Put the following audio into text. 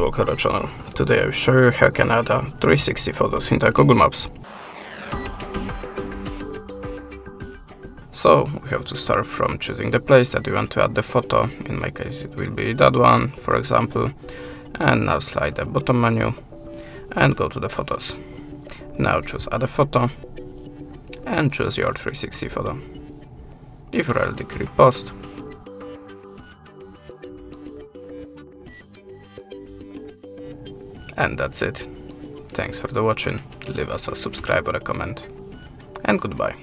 welcome to our channel. Today I will show you how you can add a 360 photos into Google Maps. So we have to start from choosing the place that we want to add the photo. In my case it will be that one for example. And now slide the bottom menu and go to the photos. Now choose add a photo and choose your 360 photo. If you already click post, And that's it. Thanks for the watching, leave us a subscribe or a comment, and goodbye.